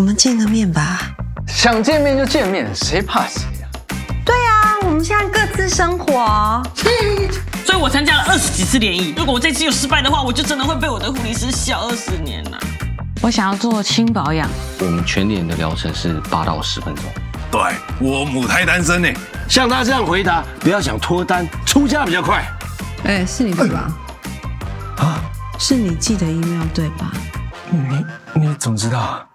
我们见个面吧。想见面就见面，谁怕谁呀？对啊，我们现在各自生活。所以我参加了二十几次联谊。如果我这次又失败的话，我就真的会被我的护理师笑二十年了。我想要做轻保养。我们全脸的疗程是八到十分钟。对我母胎单身呢，像他这样回答，不要想脱单，出家比较快。哎，是你对吧？啊，是你寄的 email 对吧？你你怎么知道？